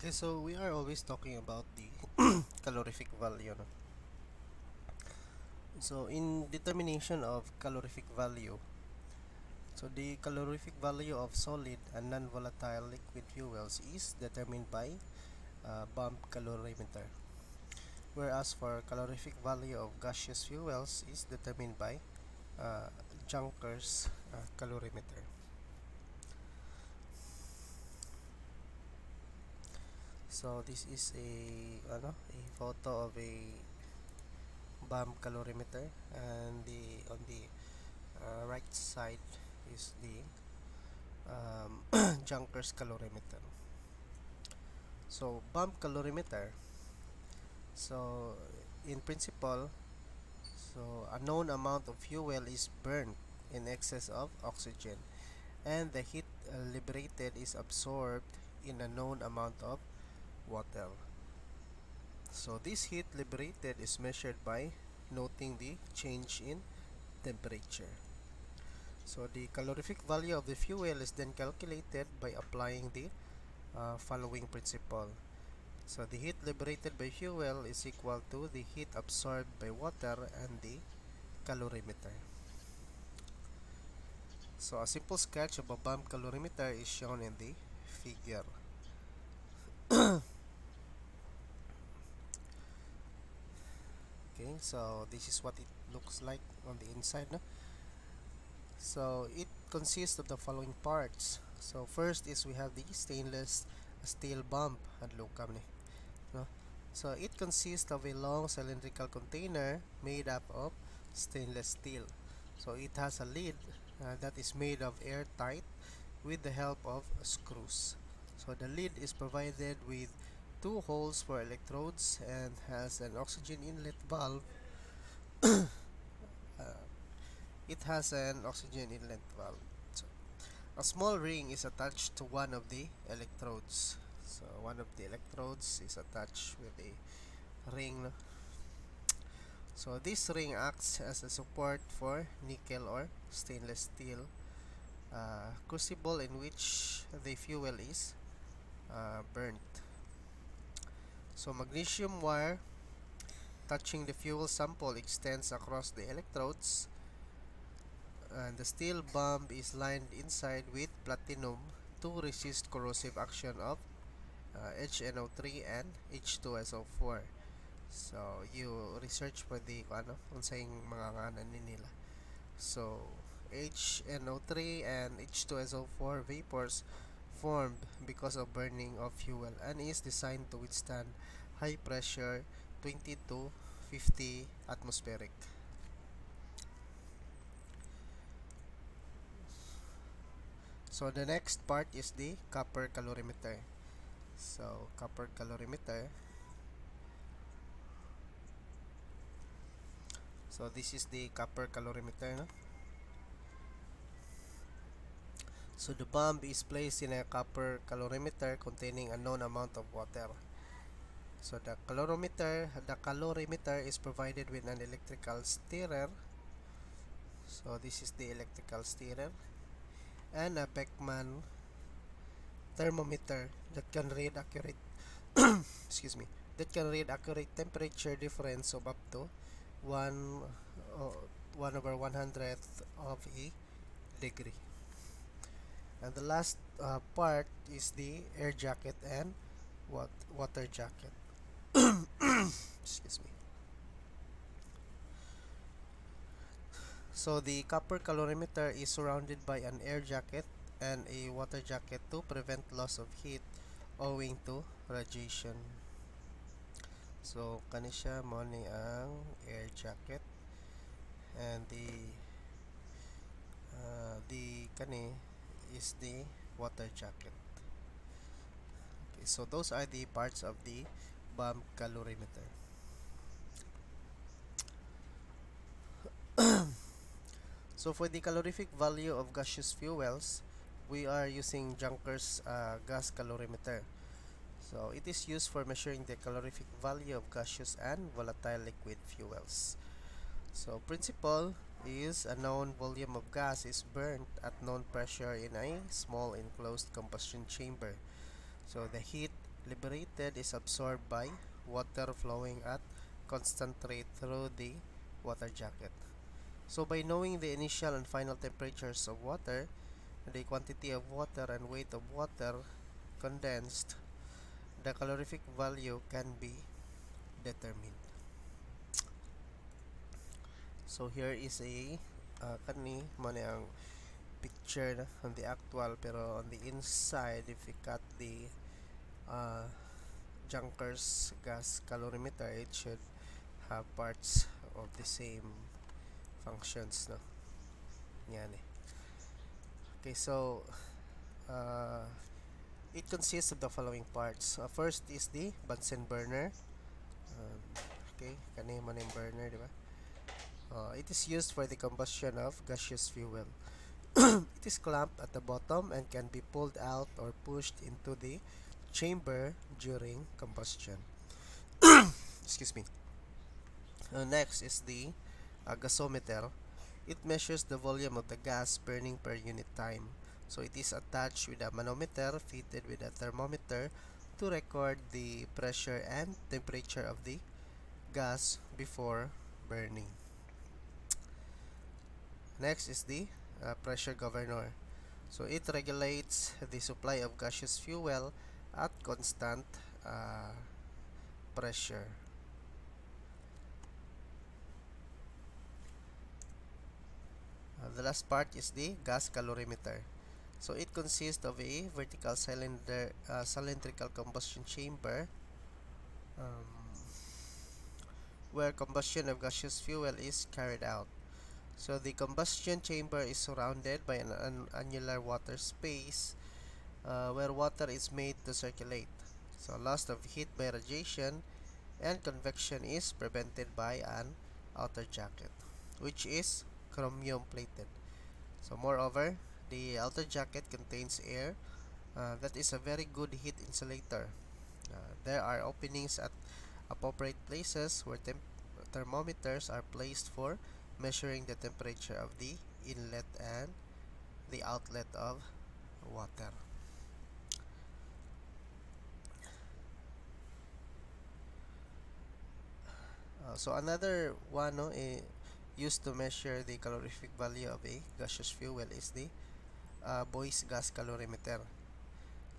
Okay, so we are always talking about the calorific value. No? So in determination of calorific value, so the calorific value of solid and non-volatile liquid fuels is determined by uh, bomb calorimeter. Whereas for calorific value of gaseous fuels is determined by uh, Junkers uh, calorimeter. So this is a ano, a photo of a bomb calorimeter and the on the uh, right side is the um, Junkers calorimeter. So bomb calorimeter. So in principle, so a known amount of fuel is burned in excess of oxygen and the heat uh, liberated is absorbed in a known amount of water. So this heat liberated is measured by noting the change in temperature. So the calorific value of the fuel is then calculated by applying the uh, following principle. So the heat liberated by fuel is equal to the heat absorbed by water and the calorimeter. So a simple sketch of a bomb calorimeter is shown in the figure. okay, so this is what it looks like on the inside. No? So it consists of the following parts. So first is we have the stainless steel bomb at ni. No? So it consists of a long cylindrical container made up of stainless steel. So it has a lid uh, that is made of airtight with the help of screws. So the lid is provided with two holes for electrodes and has an oxygen inlet valve. uh, it has an oxygen inlet valve. So a small ring is attached to one of the electrodes. So one of the electrodes is attached with a ring. So this ring acts as a support for nickel or stainless steel uh, crucible in which the fuel is uh, burnt. So magnesium wire touching the fuel sample extends across the electrodes and the steel bump is lined inside with platinum to resist corrosive action of uh, HNO3 and H2SO4. So you research for the ano unsaying mga nganan nila. So HNO3 and H2SO4 vapors formed because of burning of fuel and is designed to withstand high pressure 20 to 50 atmospheric. So the next part is the copper calorimeter. So copper calorimeter. So this is the copper calorimeter. No? So the bomb is placed in a copper calorimeter containing a known amount of water. So the calorimeter, the calorimeter is provided with an electrical stirrer. So this is the electrical stirrer and a Beckman thermometer that can read accurate excuse me that can read accurate temperature difference of up to 1 uh, 1 over 100th of a degree and the last uh, part is the air jacket and wat water jacket. Excuse me. So the copper calorimeter is surrounded by an air jacket and a water jacket to prevent loss of heat owing to radiation. So kani siya mo ni ang air jacket. And the uh, the kani is the water jacket. Okay, so those are the parts of the bomb calorimeter. so for the calorific value of gaseous fuels, we are using Junkers uh, gas calorimeter. So it is used for measuring the calorific value of gaseous and volatile liquid fuels. So principle is a known volume of gas is burnt at known pressure in a small enclosed combustion chamber. So the heat liberated is absorbed by water flowing at constant rate through the water jacket. So by knowing the initial and final temperatures of water, the quantity of water and weight of water condensed, the calorific value can be determined. So here is a uh, kani mo ang picture on the actual pero on the inside if you cut the uh, Junkers gas calorimeter it should have parts of the same functions no? Yan eh. Okay so uh, it consists of the following parts. Uh, first is the Bunsen burner. Um, okay kanina yung burner di ba uh, it is used for the combustion of gaseous fuel it is clamped at the bottom and can be pulled out or pushed into the chamber during combustion. Excuse me. Uh, next is the uh, gasometer. It measures the volume of the gas burning per unit time. So it is attached with a manometer fitted with a thermometer to record the pressure and temperature of the gas before burning. Next is the uh, pressure governor. So it regulates the supply of gaseous fuel at constant uh, pressure. Uh, the last part is the gas calorimeter. So it consists of a vertical cylinder, uh, cylindrical combustion chamber um, where combustion of gaseous fuel is carried out. So the combustion chamber is surrounded by an, an annular water space uh, where water is made to circulate. So loss of heat by radiation and convection is prevented by an outer jacket which is chromium plated. So moreover, the outer jacket contains air uh, that is a very good heat insulator. Uh, there are openings at appropriate places where thermometers are placed for measuring the temperature of the inlet and the outlet of water. Uh, so another one no, eh, used to measure the calorific value of a gaseous fuel is the uh, Boyce gas calorimeter.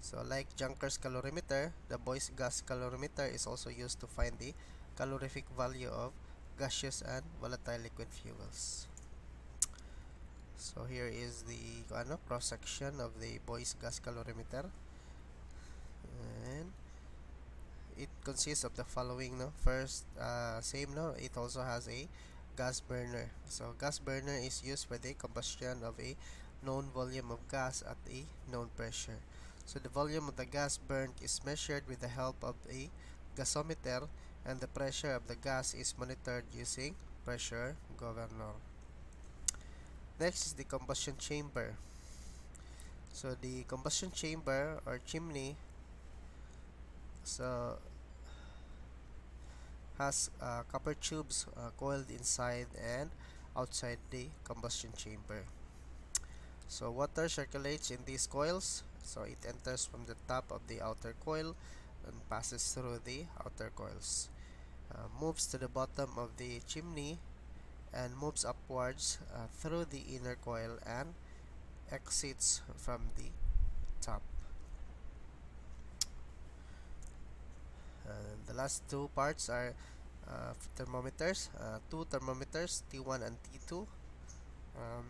So like Junkers calorimeter, the Boyce gas calorimeter is also used to find the calorific value of gaseous and volatile liquid fuels. So here is the ano, cross section of the Boyce gas calorimeter. And it consists of the following no first uh, same no it also has a gas burner so gas burner is used for the combustion of a known volume of gas at a known pressure so the volume of the gas burnt is measured with the help of a gasometer and the pressure of the gas is monitored using pressure governor. Next is the combustion chamber. So the combustion chamber or chimney so has uh, copper tubes uh, coiled inside and outside the combustion chamber. So water circulates in these coils so it enters from the top of the outer coil and passes through the outer coils uh, moves to the bottom of the chimney and moves upwards uh, through the inner coil and exits from the top. The last two parts are uh, thermometers, uh, two thermometers T1 and T2 um,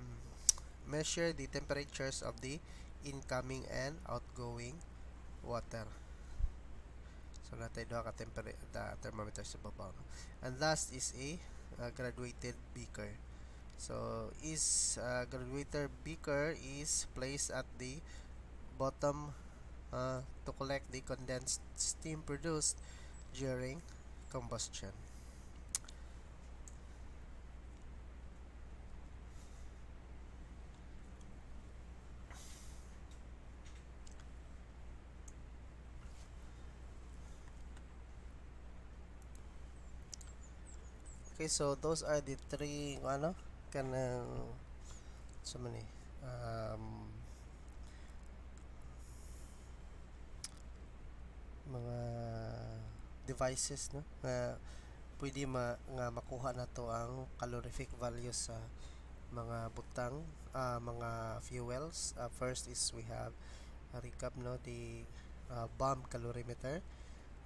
measure the temperatures of the incoming and outgoing water. So natin duha ka the thermometer sa baba. And last is a uh, graduated beaker. So is uh, graduated beaker is placed at the bottom uh, to collect the condensed steam produced during combustion. So those are the three ano kanang so many um mga devices no? Nga pwede ma, nga makuha na to ang calorific values sa mga butang uh, mga fuels. Uh, first is we have a recap no? The uh, bomb calorimeter.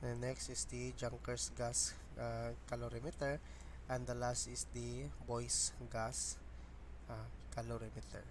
And next is the Junkers gas uh, calorimeter and the last is the Boyce gas uh, calorimeter